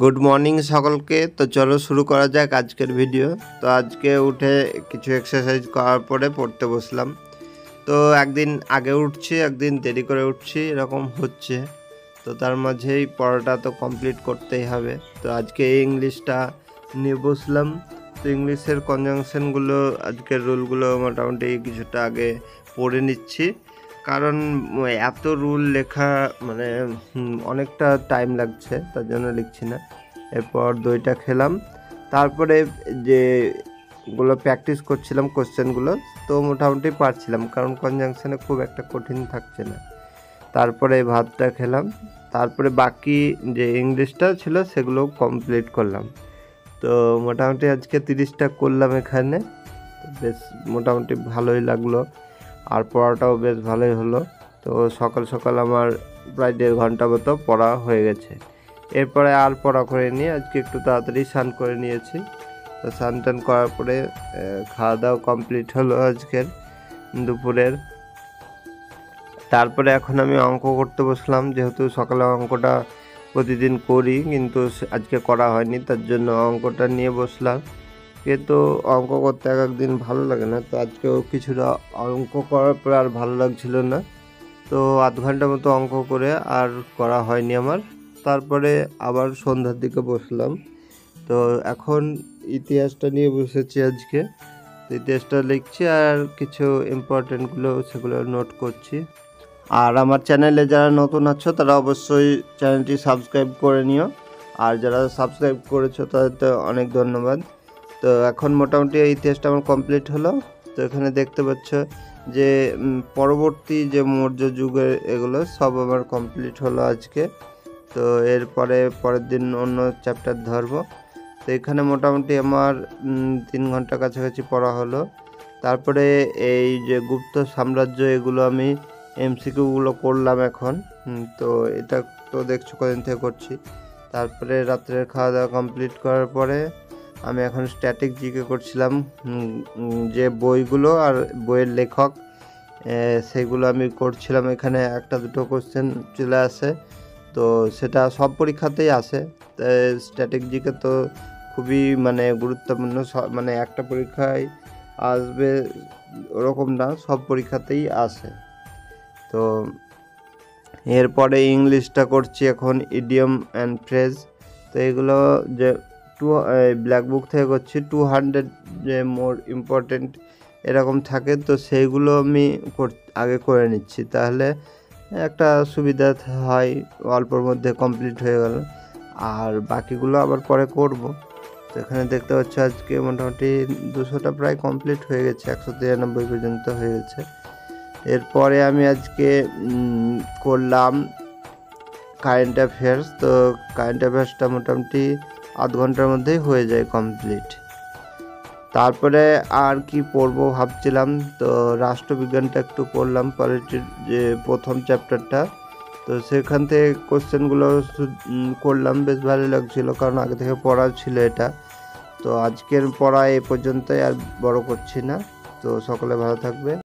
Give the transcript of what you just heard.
Good morning সকলকে। তো চলো শুরু করা যাক আজকের ভিডিও তো আজকে উঠে কিছু এক্সারসাইজ করার পরে পড়তে বসলাম। তো একদিন আগে উঠছি, একদিন দেরি করে উঠছি, এরকম হচ্ছে। তো তার মাঝেই পড়াটা তো কমপ্লিট করতেই হবে। তো আজকে এই ইংলিশটা নিয়ে বসলাম। তো ইংলিশের কনজাংশনগুলো আজকের রুলগুলো মোটামুটি কিছুটা আগে পড়ে নিচ্ছি। কারণ এত রুল লেখা মানে অনেকটা টাইম লাগছে, তার জন্য লিখছি না। এরপর দইটা খেলাম। তারপরে যে গুলো প্র্যাকটিস করছিলাম কোশ্চেনগুলো তো মোটামুটি পারছিলাম, কারণ কনজাংশনে খুব একটা কঠিন থাকছে না। তারপরে ভাতটা খেলাম। তারপরে বাকি যে ইংলিশটা ছিল, সেগুলো কমপ্লিট করলাম। তো মোটামুটি আজকে তিরিশটা করলাম এখানে। বেশ, মোটামুটি ভালোই লাগল। আর পড়াটাও বেশ ভালোই হলো। তো সকাল সকাল আমার প্রায় দেড় ঘণ্টা মতো পড়া হয়ে গেছে। এরপরে আর পড়া করে নিয়ে আজকে একটু তাড়াতাড়ি স্নান করে নিয়েছি। তো স্নান টান করার পরে খাওয়া দাওয়া কমপ্লিট হলো আজকের দুপুরের। তারপরে এখন আমি অঙ্ক করতে বসলাম। যেহেতু সকালে অঙ্কটা প্রতিদিন করি, কিন্তু আজকে করা হয়নি, তার জন্য অঙ্কটা নিয়ে বসলাম। কিন্তু অঙ্ক করতে এক একদিন ভালো লাগে না, তো আজকেও কিছুটা অঙ্ক করার পরে আর ভালো লাগছিল না। তো আধ ঘণ্টা মতো অঙ্ক করে আর করা হয়নি আমার। তারপরে আবার সন্ধ্যার দিকে বসলাম। তো এখন ইতিহাসটা নিয়ে বসেছি আজকে। তো ইতিহাসটা লিখছি আর কিছু ইম্পর্টেন্টগুলো সেগুলো নোট করছি। আর আমার চ্যানেলে যারা নতুন আছো, তারা অবশ্যই চ্যানেলটি সাবস্ক্রাইব করে নিও। আর যারা সাবস্ক্রাইব করেছ, তাদের তো অনেক ধন্যবাদ। তো এখন মোটামুটি এই ইতিহাসটা আমার কমপ্লিট হলো। তো এখানে দেখতে পাচ্ছ যে পরবর্তী যে মৌর্য যুগের এগুলো সব আমার কমপ্লিট হলো আজকে। তো এরপরে পরের দিন অন্য চ্যাপ্টার ধরবো। তো এখানে মোটামুটি আমার তিন ঘণ্টা কাছাকাছি পড়া হলো। তারপরে এই যে গুপ্ত সাম্রাজ্য এগুলো আমি এমসিকিউগুলো করলাম এখন। তো এটা তো দেখছ কদিন থেকে করছি। তারপরে রাত্রের খাওয়া দাওয়া কমপ্লিট করার পরে আমি এখন স্ট্যাটিক জিকে করছিলাম যে বইগুলো আর বইয়ের লেখক সেগুলো আমি করছিলাম এখানে, একটা দুটো কোশ্চেন চলে আসে, তো সেটা সব পরীক্ষাতেই আসে স্ট্যাটিক জিকে তো খুবই মানে গুরুত্বপূর্ণ মানে একটা পরীক্ষায় আসবে ওরকম না, সব পরীক্ষাতেই আসে, তো এরপরে ইংলিশটা করছি এখন ইডিয়ম অ্যান্ড ফ্রেজ তো এগুলো যে টু ব্ল্যাক বুক থেকে করছি টু হান্ড্রেড মোর ইম্পর্টেন্ট এরকম থাকে, তো সেইগুলো আমি আগে করে নিচ্ছি। তাহলে একটা সুবিধা হয়, অল্পর মধ্যে কমপ্লিট হয়ে গেল। আর বাকিগুলো আবার পরে করব। তো এখানে দেখতে পাচ্ছ আজকে মোটামুটি দুশোটা প্রায় কমপ্লিট হয়ে গেছে, একশো তিরানব্বই পর্যন্ত হয়ে গেছে। এরপরে আমি আজকে করলাম কারেন্ট অ্যাফেয়ার্স তো কারেন্ট অ্যাফেয়ার্সটা মোটামুটি আধ ঘণ্টার মধ্যেই হয়ে যায় কমপ্লিট তারপরে আর কি পড়ব ভাবছিলাম, তো রাষ্ট্রবিজ্ঞানটা একটু পড়লাম পলিটির যে প্রথম চ্যাপ্টারটা তো সেখান থেকে কোশ্চেনগুলো করলাম, বেশ ভালো লাগছিল, কারণ আগে থেকে পড়া ছিল এটা। তো আজকের পড়া এ পর্যন্তই আর বড় করছি না। তো সকলে ভালো থাকবে